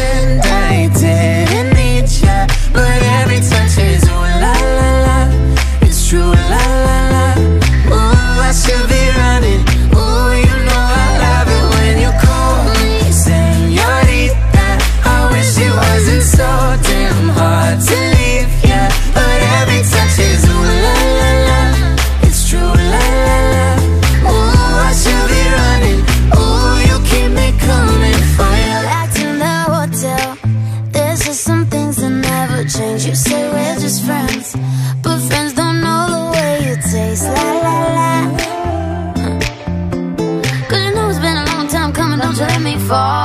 pretending You say we're just friends, but friends don't know the way you taste. La la la. Cause you know it's been a long time coming, don't you let me fall.